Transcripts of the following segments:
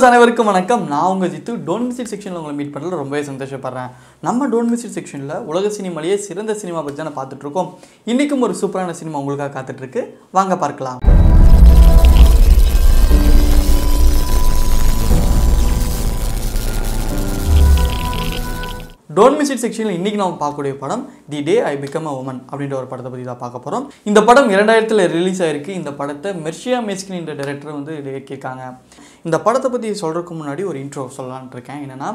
Viewers அனைவருக்கும் வணக்கம். நான் உங்கள் ஜித்து. டோன் மிஸ்ட் செக்ஷனில் உங்களை மீட் பண்ணல ரொம்பவே சந்தோஷப்படுறேன். நம்ம டோன் மிஸ்ட் செக்ஷனில் உலக சினிமாலேயே சிறந்த சினிமா பற்றி தானே பார்த்துட்ருக்கோம். இன்றைக்கும் ஒரு சூப்பரான சினிமா உங்களுக்காக காத்துட்ருக்கு. வாங்க பார்க்கலாம். டோன் மிஸ்ட் செக்ஷனில் இன்றைக்கி நாம் பார்க்கக்கூடிய படம் தி டே ஐ பிகம் அ உமன் அப்படின்ற ஒரு படத்தை பற்றி தான் பார்க்க போகிறோம் இந்த படம் இரண்டாயிரத்தில் ரிலீஸ் ஆயிருக்கு. இந்த படத்தை மெர்ஷியா மேஸ்கின் என்ற டைரக்டர் வந்து இயக்கியிருக்காங்க இந்த படத்தை பற்றி சொல்கிறதுக்கு முன்னாடி ஒரு இன்ட்ரோ சொல்லலான் இருக்கேன். என்னென்னா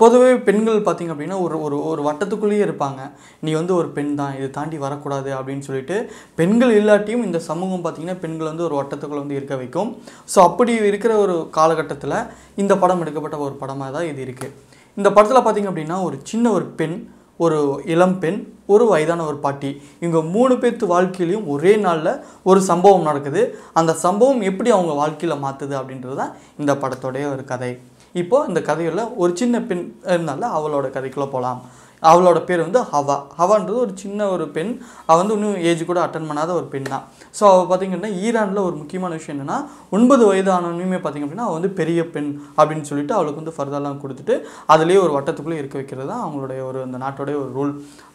பொதுவே பெண்கள் பார்த்திங்க அப்படின்னா ஒரு ஒரு ஒரு வட்டத்துக்குள்ளேயே இருப்பாங்க. நீ வந்து ஒரு பெண் தான் இதை தாண்டி வரக்கூடாது அப்படின்னு சொல்லிட்டு பெண்கள் இல்லாட்டியும் இந்த சமூகம் பார்த்திங்கன்னா பெண்கள் வந்து ஒரு வட்டத்துக்குள்ளே வந்து இருக்க வைக்கும். ஸோ அப்படி இருக்கிற ஒரு காலகட்டத்தில் இந்த படம் எடுக்கப்பட்ட ஒரு படமாக தான் இது இருக்குது இந்த படத்தில் பார்த்தீங்க அப்படின்னா ஒரு சின்ன ஒரு பெண் ஒரு இளம் பெண் ஒரு வயதான ஒரு பாட்டி. இவங்க மூணு பேர்த்து வாழ்க்கையிலையும் ஒரே நாளில் ஒரு சம்பவம் நடக்குது. அந்த சம்பவம் எப்படி அவங்க வாழ்க்கையில் மாற்றுது அப்படின்றது தான் இந்த படத்தோடைய ஒரு கதை. இப்போது இந்த கதையில் ஒரு சின்ன பெண் இருந்தால அவளோட கதைக்குள்ளே போகலாம் அவளோட பேர் வந்து ஹவா. ஹவான்றது ஒரு சின்ன ஒரு பெண். அவள் வந்து இன்னும் ஏஜ் கூட அட்டன் பண்ணாத ஒரு பெண் தான். ஸோ அவள் பார்த்திங்கன்னா ஈரானில் ஒரு முக்கியமான விஷயம் என்னென்னா ஒன்பது வயதானவனையுமே பார்த்திங்க அப்படின்னா அவள் வந்து பெரிய பெண் அப்படின்னு சொல்லிட்டு அவளுக்கு வந்து ஃபர்தர்லாம் கொடுத்துட்டு அதுலேயே ஒரு வட்டத்துக்குள்ளே இருக்க வைக்கிறது தான் அவங்களுடைய ஒரு அந்த நாட்டோடைய ஒரு ரூல்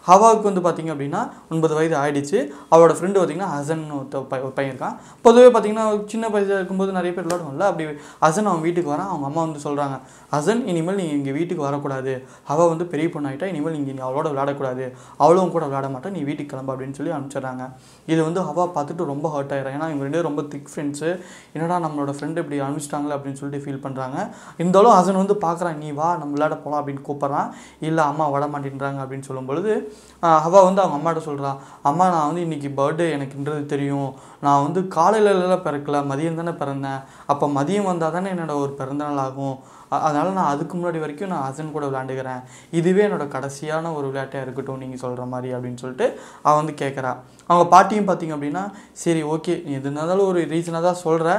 ஹவாவுக்கு வந்து பார்த்திங்க அப்படின்னா ஒன்பது வயது ஆகிடுச்சு அவளோட ஃப்ரெண்டு பார்த்திங்கன்னா ஹசன் ஒருத்த ஒரு பையன் இருக்கான். பொதுவே பார்த்திங்கன்னா சின்ன வயசாக இருக்கும்போது நிறைய பேர் விளாடுவோம்ல அப்படி ஹசன் அவன் வீட்டுக்கு வரான் அவங்க அம்மா வந்து சொல்கிறாங்க ஹசன் இனிமேல் நீ இங்கே வீட்டுக்கு வரக்கூடாது. அவள் வந்து பெரிய பொண்ணாயிட்டா இனிமேல் நீங்கள் நீ அவளோட விளையாடக்கூடாது. அவளும் கூட விளையாட மாட்டா நீ வீட்டுக்கு கிளம்பு அப்படின்னு சொல்லி அனுப்பிச்சிடுறாங்க. இது வந்து ஹவா பார்த்துட்டு ரொம்ப ஹர்ட் ஆயிடும் ஏன்னா இவங்க ரெண்டு ரொம்ப திக் ஃப்ரெண்ட்ஸு என்னடா நம்மளோட ஃப்ரெண்டு இப்படி அனுப்பிச்சிட்டாங்களே அப்படின்னு சொல்லிட்டு ஃபீல் பண்ணுறாங்க இருந்தாலும் ஹசன் வந்து பார்க்குறான் நீ வா நம்ம விளையாட போகலாம் அப்படின்னு கூப்பிட்றான். இல்லை அம்மா விட மாட்டேன்றாங்க அப்படின்னு சொல்லும் அவள் வந்து அவங்க அம்மாட்ட சொல்கிறான் அம்மா நான் வந்து இன்னைக்கு பர்த்டே எனக்குன்றது தெரியும். நான் வந்து காலையிலலாம் பிறக்கல மதியம் தானே பிறந்தேன். அப்போ மதியம் வந்தால் தானே என்னோட ஒரு பிறந்தநாள் ஆகும். அதனால் நான் அதுக்கு முன்னாடி வரைக்கும் நான் ஹசன் கூட விளையாண்டுக்கிறேன். இதுவே என்னோட கடைசியான ஒரு விளையாட்டாக இருக்கட்டும் நீங்கள் சொல்கிற மாதிரி அப்படின்னு சொல்லிட்டு அவன் வந்து கேட்குறா அவங்க பாட்டியும் பார்த்தீங்க அப்படின்னா சரி ஓகே நீ எது இருந்தாலும் ஒரு ரீசனாக தான் சொல்கிற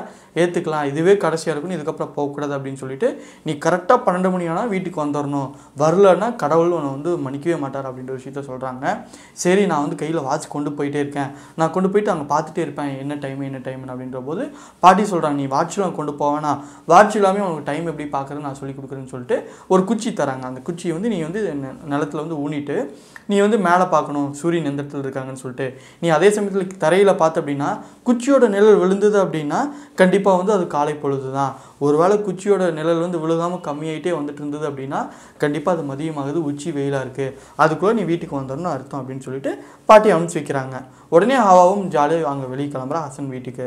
ஏற்றுக்கலாம் இதுவே கடைசியாக இருக்கணும் இதுக்கப்புறம் போகக்கூடாது அப்படின்னு சொல்லிட்டு நீ கரெக்டாக பன்னெண்டு மணி ஆனால் வீட்டுக்கு வந்துடணும் வரலன்னா கடவுள் உன்னை வந்து மன்னிக்கவே மாட்டார் அப்படின்ற விஷயத்த சொல்கிறாங்க சரி நான் வந்து கையில் வாட்ச் கொண்டு போயிட்டே இருக்கேன். நான் கொண்டு போயிட்டு அங்கே பார்த்துட்டே இருப்பேன். என்ன டைம் என்ன டைம் அப்படின்ற போது பாட்டி சொல்கிறாங்க நீ வாட்ச் கொண்டு போவேனா வாட்ச் இல்லாமல் உனக்கு டைம் எப்படி பார்க்குறதுன்னு நான் சொல்லி கொடுக்குறேன்னு சொல்லிட்டு ஒரு குச்சி தராங்க. அந்த குச்சியை வந்து நீ வந்து நிலத்தில் நிலத்துல வந்து ஊனிட்டு நீ வந்து மேலே பார்க்கணும் சூரியன் எந்த இடத்துல இருக்காங்கன்னு சொல்லிட்டு. நீ அதே சமயத்தில் தரையில் பார்த்த அப்படின்னா குச்சியோட நிழல் விழுந்தது அப்படின்னா கண்டிப்பாக வந்து அது காலை பொழுது தான் ஒருவேளை குச்சியோட நிழல் வந்து விழுகாமல் கம்மியாயிட்டே வந்துட்டு இருந்தது அப்படின்னா கண்டிப்பாக அது மதியமாகுது உச்சி வெயிலாக இருக்குது அதுக்குள்ளே நீ வீட்டுக்கு வந்துடணும் அர்த்தம் அப்படின்னு சொல்லிட்டு பாட்டி அனுப்பிச்சு வைக்கிறாங்க. உடனே ஹவாவும் ஜாலியாக அங்கே வெளியே கிளம்புறா ஹசன் வீட்டுக்கு.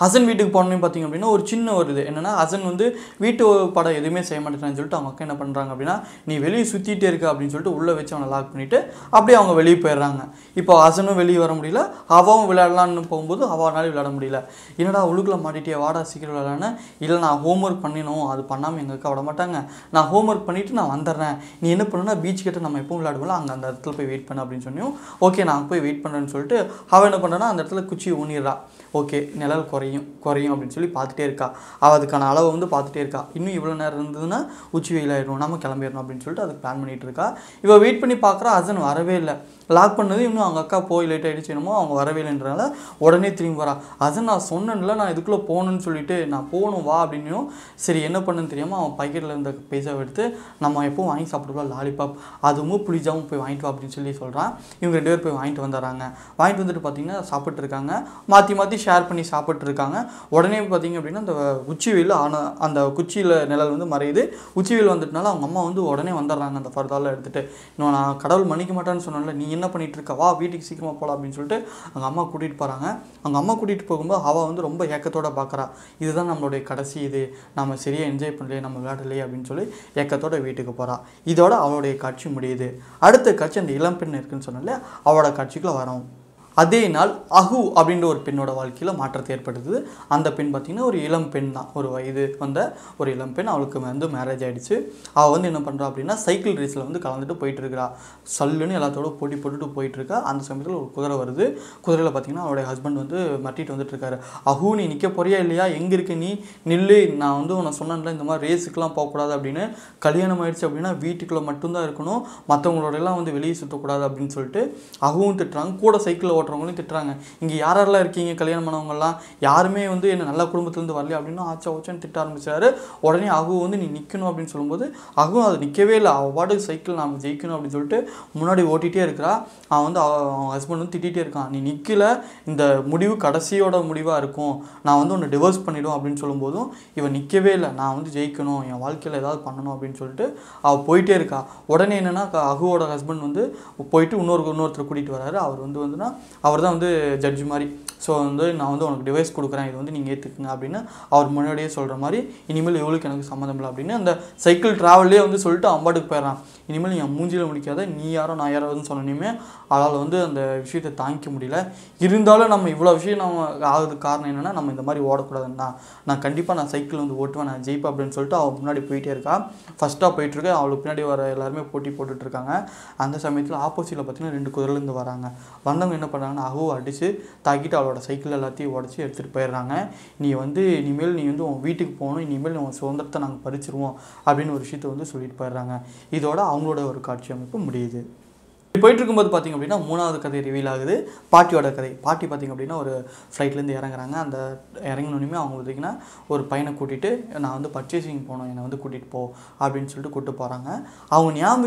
ஹசன் வீட்டுக்கு போனோன்னு பார்த்தீங்க அப்படின்னா ஒரு சின்ன ஒரு இது. ஹசன் வந்து வீட்டு படம் எதுவுமே செய்ய மாட்டேன்னு சொல்லிட்டு அவங்க அக்கா என்ன பண்ணுறாங்க அப்படின்னா நீ வெளியே சுற்றிட்டே இருக்க அப்படின்னு சொல்லிட்டு உள்ளே வச்சு அவனை லாக் பண்ணிவிட்டு அப்படியே அவங்க வெளியே போயிடுறாங்க. இப்போ ஹசனும் வெளியே வர முடியல அவாவும் விளையாடலான்னு போகும்போது அவனால விளையாட முடியல. என்னடா உழுக்கில் மாட்டிட்டே வாடா சீக்கிரம் விளையாடலான்னு? இல்லை நான் ஹோம்ஒர்க் பண்ணினோம் அது பண்ணாமல் எங்கள் அக்கா விட மாட்டாங்க. நான் ஹோம்ஒர்க் பண்ணிவிட்டு நான் வந்துடுறேன். நீ என்ன பண்ணுன்னா பீச் கிட்ட நம்ம எப்பவும் விளையாடுவோம்ல அங்கே அந்த இடத்துல போய் வெயிட் பண்ண அப்படின்னு சொன்னியும் ஓகே நான் போய் வெயிட் பண்ணுறேன்னு சொல்லிட்டு அவள் என்ன பண்ணுறேன்னா அந்த இடத்துல குச்சி ஊனிடுறா. ஓகே நிழல் குறையும் குறையும் அப்படின்னு சொல்லி பார்த்துட்டே இருக்கா. அவள் அதுக்கான அளவை வந்து பார்த்துட்டே இருக்கா. இன்னும் இவ்வளோ நேரம் இருந்ததுன்னா உச்சி வெயிலாயிடும் நம்ம கிளம்பிடணும் அப்படின்னு சொல்லிட்டு அதுக்கு பிளான் பண்ணிகிட்டு இருக்கா. இவள் வெயிட் பண்ணி பார்க்குறா ஹசன் வரவே இல்லை. லாக் பண்ணது இன்னும் அவங்க அக்கா போய் லேட் ஆகிடுச்சு என்னமோ அவங்க வரவே இல்லைன்றனால உடனே திரும்பி வரா. அதை நான் சொன்னேன்ல நான் இதுக்குள்ளே போகணுன்னு சொல்லிட்டு நான் போகணும் வா அப்படின்னும். சரி என்ன பண்ணுன்னு தெரியாமல் அவன் பாக்கெட்டில் இருந்த பைசாவை எடுத்து நம்ம எப்பவும் வாங்கி சாப்பிடுவோம் லாலிபாப் அதுவும் புளிஜாவும் போய் வாங்கிட்டு வா அப்படின்னு சொல்லி சொல்கிறான் இவங்க ரெண்டு பேர் போய் வாங்கிட்டு வந்துடுறாங்க. வாங்கிட்டு வந்துட்டு பார்த்தீங்கன்னா சாப்பிட்ருக்காங்க மாற்றி மாற்றி ஷேர் பண்ணி சாப்பிட்ருக்காங்க உடனே பார்த்தீங்க அப்படின்னா அந்த உச்சி வெயில் ஆன அந்த குச்சியில் நிழல் வந்து மறையுது. உச்சி வெயில் வந்துட்டனால அவங்க அம்மா வந்து உடனே வந்துடுறாங்க அந்த ஃபர்தாவில் எடுத்துகிட்டு இன்னும் நான் கடவுள் மன்னிக்க மாட்டேன்னு சொன்னேன்ல நீ என்ன பண்ணிட்டு இருக்க வா வீட்டுக்கு சீக்கிரமாக போகலாம் அப்படின்னு சொல்லிட்டு அவங்க அம்மா கூட்டிகிட்டு போகிறாங்க அவங்க அம்மா கூட்டிகிட்டு போகும்போது அவள் வந்து ரொம்ப ஏக்கத்தோட பார்க்குறா இதுதான் நம்மளுடைய கடைசி இது. நம்ம சரியாக என்ஜாய் பண்ணலையே நம்ம விளையாடலையே அப்படின்னு சொல்லி ஏக்கத்தோட வீட்டுக்கு போகிறா இதோட அவளுடைய காட்சி முடியுது. அடுத்த காட்சி அந்த இளம்பெண் இருக்குன்னு சொன்னால அவளோட காட்சிக்குள்ள வரோம். அதே நாள் அஹு அப்படின்ற ஒரு பெண்ணோட வாழ்க்கையில் மாற்றத்தை ஏற்படுத்துது. அந்த பெண் பார்த்திங்கன்னா ஒரு இளம் பெண் தான். ஒரு வயது வந்த ஒரு இளம் பெண். அவளுக்கு வந்து மேரேஜ் ஆகிடுச்சு அவள் வந்து என்ன பண்ணுறா அப்படின்னா சைக்கிள் ரேஸில் வந்து கலந்துட்டு போயிட்டுருக்கிறா சல்லுன்னு எல்லாத்தோட போட்டி போட்டுட்டு போயிட்டுருக்கா அந்த சமயத்தில் ஒரு குதிரை வருது. குதிரையில் பார்த்தீங்கன்னா அவளுடைய ஹஸ்பண்ட் வந்து மட்டிட்டு வந்துட்டுருக்காரு அஹு நீ நிற்க போறியா இல்லையா? எங்கே இருக்க நீ? நில்லு. நான் வந்து உன்னை சொன்னேன்ல இந்த மாதிரி ரேஸுக்கெலாம் போகக்கூடாது அப்படின்னு கல்யாணம் ஆயிடுச்சு அப்படின்னா வீட்டுக்குள்ளே மட்டும்தான் இருக்கணும். மற்றவங்களோடலாம் வந்து வெளியே சுற்றக்கூடாது அப்படின்னு சொல்லிட்டு அகவும் திட்டுறாங்க. கூட சைக்கிளில் ஓட்ட பண்ணுறவங்களும் திட்டுறாங்க. இங்கே யார் யாரெல்லாம் இருக்கீங்க? கல்யாணம் பண்ணவங்கலாம் யாருமே வந்து என்ன நல்ல குடும்பத்துலேருந்து வரல அப்படின்னு ஆச்சா ஓச்சன்னு திட்ட ஆரம்பிச்சாரு. உடனே அகு வந்து நீ நிற்கணும் அப்படின்னு சொல்லும்போது அகும் அது நிற்கவே இல்லை. அவள் பாட்டுக்கு சைக்கிள் நாம் ஜெயிக்கணும் அப்படின்னு சொல்லிட்டு முன்னாடி ஓட்டிகிட்டே இருக்கிறா. அவன் வந்து அவ- அவன் ஹஸ்பண்ட் வந்து திட்டிகிட்டே இருக்கான். நீ நிற்கல இந்த முடிவு கடைசியோட முடிவாக இருக்கும். நான் வந்து உன்னை டிவோர்ஸ் பண்ணிவிடும் அப்படின்னு சொல்லும்போதும் இவன் நிற்கவே இல்லை. நான் வந்து ஜெயிக்கணும். என் வாழ்க்கையில் ஏதாவது பண்ணணும் அப்படின்னு சொல்லிட்டு அவள் போயிட்டே இருக்கா. உடனே என்னென்னா க- அகுவோட ஹஸ்பண்ட் வந்து போயிட்டு இன்னொரு இன்னொருத்தர் கூட்டிகிட்டு வராரு அவர் வந்து வந்துன்னா அவர் தான் வந்து ஜட்ஜ் மாதிரி. ஸோ வந்து நான் வந்து உனக்கு டிவைஸ் கொடுக்குறேன். இது வந்து நீங்கள் ஏற்றுக்குங்க அப்படின்னு அவர் முன்னாடியே சொல்கிற மாதிரி இனிமேல் இவளுக்கு எனக்கு சம்மந்தம் இல்லை அப்படின்னு அந்த சைக்கிள் ட்ராவல்லே வந்து சொல்லிட்டு அம்பாட்டுக்கு போயிடறான். இனிமேல் என் மூஞ்சியில் முடிக்காத நீ யாரோ நான் யாரோன்னு சொன்னோன்னே அவளால் வந்து அந்த விஷயத்தை தாங்கிக்க முடியல. இருந்தாலும் நம்ம இவ்வளோ விஷயம் நம்ம ஆகுது காரணம் என்னென்னா நம்ம இந்த மாதிரி ஓடக்கூடாதுன்னா நான் கண்டிப்பாக நான் சைக்கிள் வந்து ஓட்டுவேன் நான் ஜெயிப்பேன் அப்படின்னு சொல்லிட்டு அவள் முன்னாடி போயிட்டே இருக்கா. ஃபஸ்ட்டாக போயிட்டுருக்கு அவளுக்கு பின்னாடி வர எல்லாருமே போட்டி போட்டுட்ருக்காங்க அந்த சமயத்தில் ஆப்போசிட்டில் பார்த்தீங்கன்னா ரெண்டு குதிரைலேருந்து வராங்க. வந்தவங்க என்ன பண்ணுறாங்கன்னா அகுவை அடித்து தாக்கிட்டு அவளோட சைக்கிள் எல்லாத்தையும் உடச்சி எடுத்துகிட்டு போயிடுறாங்க. நீ வந்து இனிமேல் நீ வந்து உன் வீட்டுக்கு போகணும் இனிமேல் உன் சுதந்திரத்தை நாங்கள் பறிச்சிருவோம் அப்படின்னு ஒரு விஷயத்த வந்து சொல்லிட்டு போயிடுறாங்க. இதோட அவங்களோட ஒரு காட்சி அமைப்பு முடியுது. போயிட்டு இருக்கும்போது பார்த்தீங்க அப்படின்னா மூணாவது கதை ரிவீல் ஆகுது. பாட்டியோட கதை. பாட்டி பார்த்தீங்க அப்படின்னா ஒரு ஃப்ளைட்லேருந்து இறங்குறாங்க. அந்த இறங்கினோடனே அவங்க பார்த்திங்கன்னா ஒரு பையனை கூட்டிகிட்டு நான் வந்து பர்ச்சேசிங் போகணும். என்னை வந்து கூட்டிகிட்டு போ அப்படின்னு சொல்லிட்டு கூப்பிட்டு போகிறாங்க அவங்க ஞாபகம்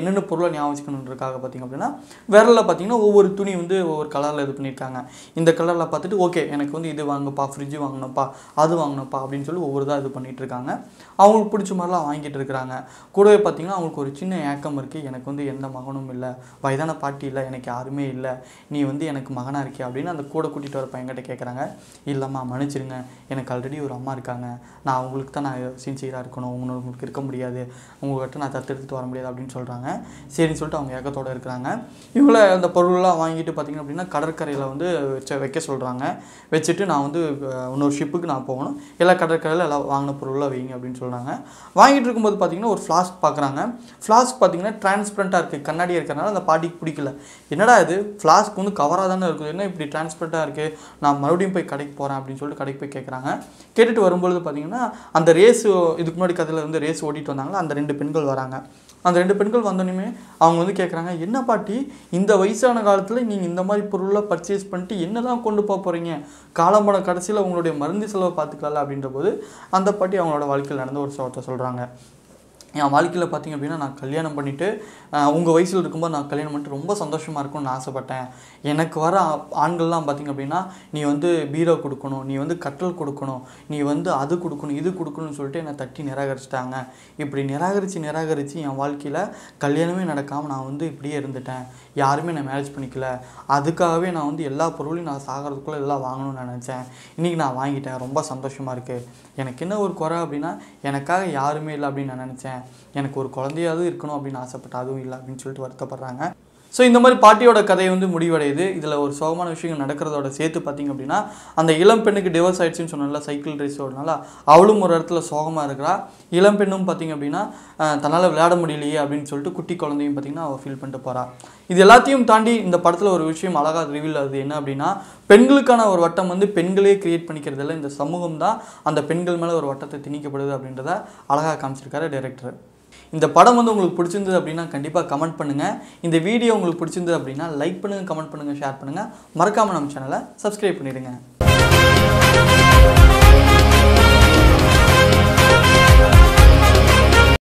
என்னென்ன பொருளை ஞாபகம் வச்சுக்கணுன்றக்காக பார்த்தீங்க அப்படின்னா விரலில் பார்த்தீங்கன்னா ஒவ்வொரு துணி வந்து ஒவ்வொரு கலரில் இது பண்ணியிருக்காங்க. இந்த கலரில் பார்த்துட்டு ஓகே எனக்கு வந்து இது வாங்கப்பா ஃப்ரிட்ஜு வாங்கணும்ப்பா அது வாங்கணும்ப்பா அப்படின்னு சொல்லி ஒவ்வொரு தான் இது பண்ணிகிட்டு இருக்காங்க அவங்களுக்கு பிடிச்ச மாதிரிலாம் வாங்கிட்டு இருக்கிறாங்க. கூடவே பார்த்தீங்கன்னா அவங்களுக்கு ஒரு சின்ன ஏக்கம் இருக்குது எனக்கு வந்து எந்த மகனும் இல்லை. வயதான பாட்டி இல்லை எனக்கு யாருமே இல்லை நீ வந்து எனக்கு மகனாக இருக்கே அப்படின்னு அந்த கூட கூட்டிகிட்டு வர பையன்கிட்ட கேட்குறாங்க இல்லைம்மா மன்னிச்சிருங்க எனக்கு ஆல்ரெடி ஒரு அம்மா இருக்காங்க. நான் அவங்களுக்கு தான் நான் சின்சியராக இருக்கணும். உங்களுக்கு உங்களுக்கு இருக்க முடியாது. உங்கள்கிட்ட நான் தத்தெடுத்துட்டு வர முடியாது அப்படின்னு சொல்கிறாங்க சரின்னு சொல்லிட்டு அவங்க ஏக்கத்தோடு இருக்கிறாங்க. இவங்கள அந்த பொருள்லாம் வாங்கிட்டு பார்த்தீங்க அப்படின்னா கடற்கரையில் வந்து வச்ச வைக்க சொல்கிறாங்க வச்சுட்டு நான் வந்து இன்னொரு ஷிப்புக்கு நான் போகணும். எல்லா கடற்கரையில் எல்லாம் வாங்கின பொருள்லாம் வைங்க அப்படின்னு சொல்கிறாங்க வாங்கிட்டு இருக்கும்போது பார்த்தீங்கன்னா ஒரு ஃப்ளாஸ்க் பார்க்குறாங்க ஃப்ளாஸ்க் பார்த்தீங்கன்னா டிரான்ஸ்பரண்ட்டாக இருக்குது கண்ணாடியாக இருக்கிறனால அந்த பாட்டிக்கு பிடிக்கல. என்னடா இது? ஃப்ளாஸ்க் வந்து கவராக தானே இருக்குது என்ன இப்படி டிரான்ஸ்பரண்ட்டாக இருக்குது நான் மறுபடியும் போய் கடைக்கு போகிறேன் அப்படின்னு சொல்லிட்டு கடைக்கு போய் கேட்குறாங்க கேட்டுட்டு வரும்பொழுது பார்த்தீங்கன்னா அந்த ரேஸ் இதுக்கு முன்னாடி கதையில் வந்து ரேஸ் ஓட்டிட்டு வந்தாங்களா? அந்த ரெண்டு பெண்கள் வராங்க. அந்த ரெண்டு பெண்கள் வந்தோடனே அவங்க வந்து கேட்குறாங்க என்ன பாட்டி? இந்த வயசான காலத்தில் நீங்கள் இந்த மாதிரி பொருள்லாம் பர்ச்சேஸ் பண்ணிட்டு என்ன தான் கொண்டு போக போகிறீங்க காலம்பட கடைசியில் உங்களுடைய மருந்து செலவை பார்த்துக்கலாம்ல? அப்படின்ற போது அந்த பாட்டி அவங்களோட வாழ்க்கையில் நடந்த ஒரு சோத்தை சொல்கிறாங்க என் வாழ்க்கையில் பார்த்திங்க அப்படின்னா நான் கல்யாணம் பண்ணிவிட்டு உங்கள் வயசில் இருக்கும்போது நான் கல்யாணம் பண்ணிட்டு ரொம்ப சந்தோஷமாக இருக்கும்னு ஆசைப்பட்டேன். எனக்கு வர ஆண்கள்லாம் பார்த்தீங்க அப்படின்னா நீ வந்து பீரோ கொடுக்கணும் நீ வந்து கட்டல் கொடுக்கணும் நீ வந்து அது கொடுக்கணும் இது கொடுக்கணும்னு சொல்லிட்டு என்னை தட்டி நிராகரிச்சிட்டாங்க. இப்படி நிராகரித்து நிராகரித்து என் வாழ்க்கையில் கல்யாணமே நடக்காமல் நான் வந்து இப்படியே இருந்துட்டேன். யாருமே நான் மேரேஜ் பண்ணிக்கல. அதுக்காகவே நான் வந்து எல்லா பொருளையும் நான் சாகிறதுக்குள்ளே எல்லாம் வாங்கணும்னு நினச்சேன். இன்றைக்கி நான் வாங்கிட்டேன். ரொம்ப சந்தோஷமாக இருக்குது எனக்கு என்ன ஒரு குறை அப்படின்னா எனக்காக யாருமே இல்லை அப்படின்னு நான் நினச்சேன். எனக்கு ஒரு குழந்தையாவது இருக்கணும் அப்படின்னு ஆசைப்பட்டேன் அதுவும் இல்லை அப்படின்னு சொல்லிட்டு வருத்தப்படுறாங்க. ஸோ இந்த மாதிரி பாட்டியோட கதை வந்து முடிவடையுது. இதில் ஒரு சோகமான விஷயங்கள் நடக்கிறதோட சேர்த்து பார்த்திங்க அப்படின்னா அந்த இளம் பெண்ணுக்கு டிவோர்ஸ் ஆயிடுச்சுன்னு சொன்னால சைக்கிள் ரேஸ் அவளும் ஒரு இடத்துல சோகமாக இருக்கிறா. இளம் பெண்ணும் பார்த்தீங்க அப்படின்னா தன்னால் விளையாட முடியலையே அப்படின்னு சொல்லிட்டு குட்டி குழந்தையும் பார்த்திங்கன்னா அவள் ஃபீல் பண்ணிட்டு போகிறா இது எல்லாத்தையும் தாண்டி இந்த படத்தில் ஒரு விஷயம் அழகாக ரிவீல் ஆகுது. என்ன அப்படின்னா பெண்களுக்கான ஒரு வட்டம் வந்து பெண்களே கிரியேட் பண்ணிக்கிறதில்ல இந்த சமூகம் தான் அந்த பெண்கள் மேலே ஒரு வட்டத்தை திணிக்கப்படுது அப்படின்றத அழகாக காமிச்சிருக்காரு டைரக்டர் இந்த படம் வந்து உங்களுக்கு பிடிச்சிருந்தது அப்படின்னா கண்டிப்பாக கமெண்ட் பண்ணுங்கள் இந்த வீடியோ உங்களுக்கு பிடிச்சிருந்தது அப்படின்னா லைக் பண்ணுங்கள் கமெண்ட் பண்ணுங்கள் ஷேர் பண்ணுங்கள் மறக்காமல் நம்ம சேனலை சப்ஸ்கிரைப் பண்ணிடுங்க.